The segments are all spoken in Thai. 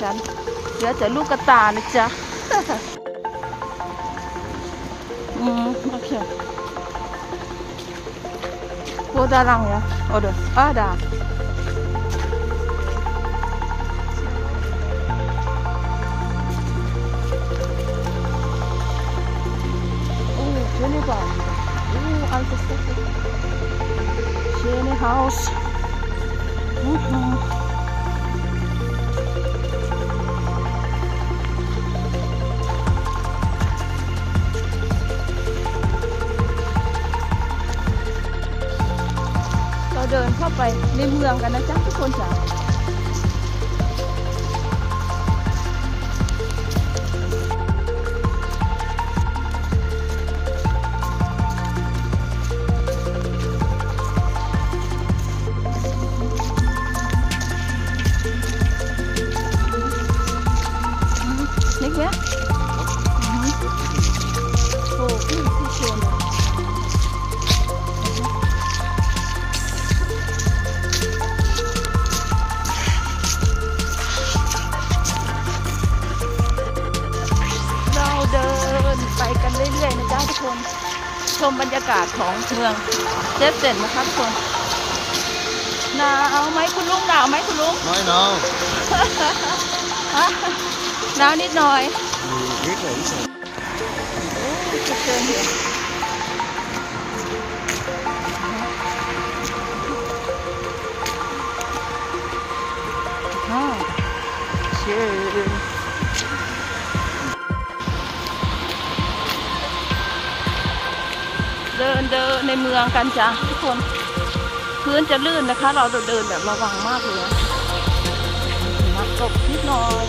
ฉันเหลือแต่ลูกกระตานะจ๊ะอืมโอเคโคดาลังยะโอเดอาดา Schöne Baum. Oh, altes Schöne Haus. เข้าไปในเมืองกันนะจ๊ะทุกคนจ้ะ ชมบรรยากาศของเมืองเจฟเซนนะคะทุกคนหนาวไหมคุณลุงหนาวไหมคุณลุง Nein, nein. ฮะหนาวนิดหน่อย Geht ja, ist ja. โอ้ยจะเชิญเห็น เดินเดินในเมืองกันจ้ะทุกคน พื้นจะลื่นนะคะ เราเดินแบบระวังมากเลยนะนักตกนิดหน่อย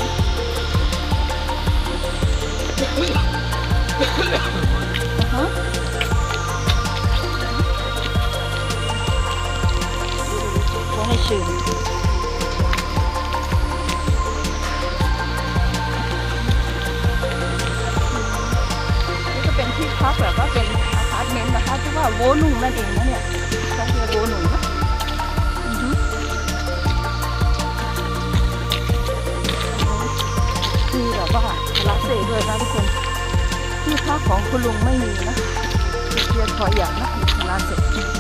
โวนุ่งนั่นเองนะเนี่ยเขาเรียกโวนุ่งนะอือแบบว่าลักเซด้วยนะทุกคนที่พักของคุณลุงไม่มีนะเรียนขออย่างนะมีคณะเสร็จ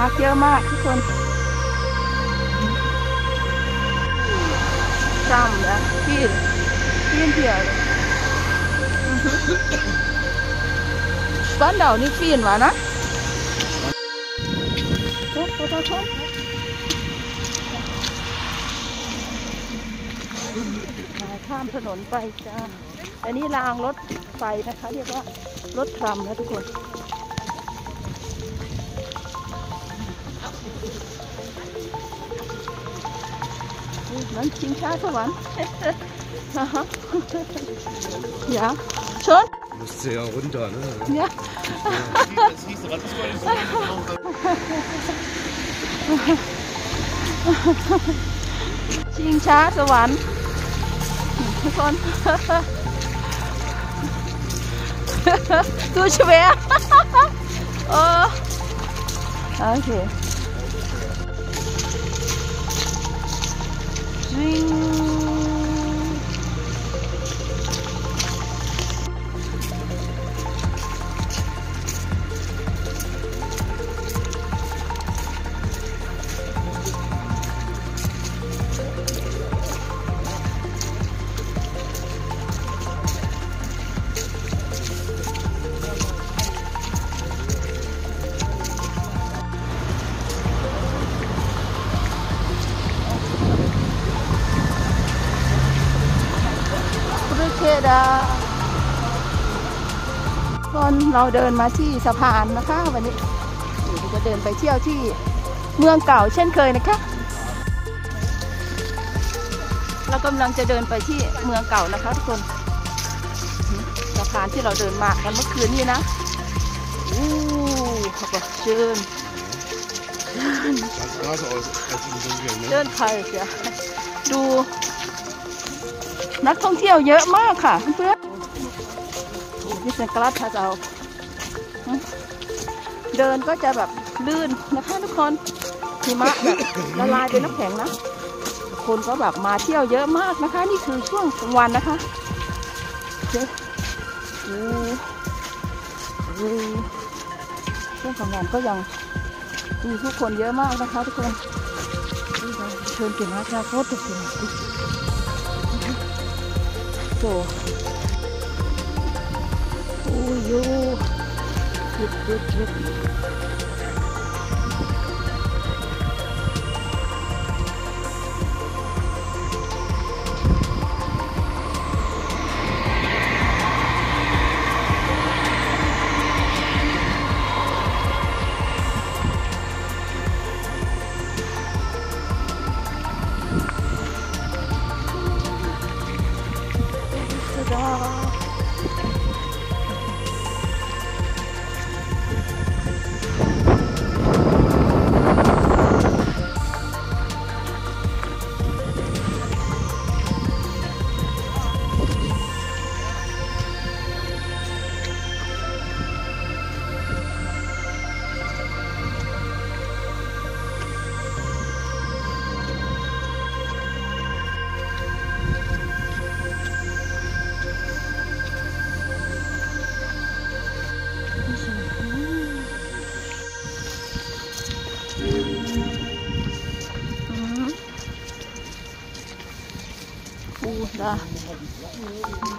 พักเยอะมากทุกคนจำนะพี่พี่เดียวบ้านเดานี่ปีนมานะโอ้โหข้ามถนนไปจ้า อันนี้รางรถไฟนะคะ เรียกว่ารถทรัมนะทุกคน นี่นั่นชิงช้าสวรรค์ฮ่าฮ่าอย่าชน Musste ja runter, ne? เนี่ย Das hieß, was ist das so ชิงช้าสวรรค์ทุกคนดูชเว ดาคนเราเดินมาที่สะพานนะคะ วันนี้เดี๋ยวเราจะเดินไปเที่ยวที่เมืองเก่าเช่นเคยนะคะเรากำลังจะเดินไปที่เมืองเก่านะคะทุกคนสะพานที่เราเดินมากันเมื่อคืนนี้นะอู้ขอบเชิญ Sah gerade aus, als in so einem เดินไทยเสียดู นักท่องเที่ยวเยอะมากค่ะเพื่อนนี่เป็นกลัดพาเราเดินก็จะแบบลื่นนะคะทุกคนหิมะแบบละลายเป็นน้ำแข็งนะคนก็แบบมาเที่ยวเยอะมากนะคะ นี่คือช่วงกลางวันนะคะเจ๊โอ้โหช่วงกลางวันก็ยังมีผู้คนเยอะมากนะคะทุกคนเราเชิญเก่งมากนะโคตรเก่ง มากโอ้ ปู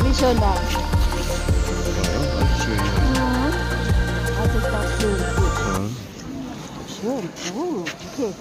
Sure. Sure. Oh, okay.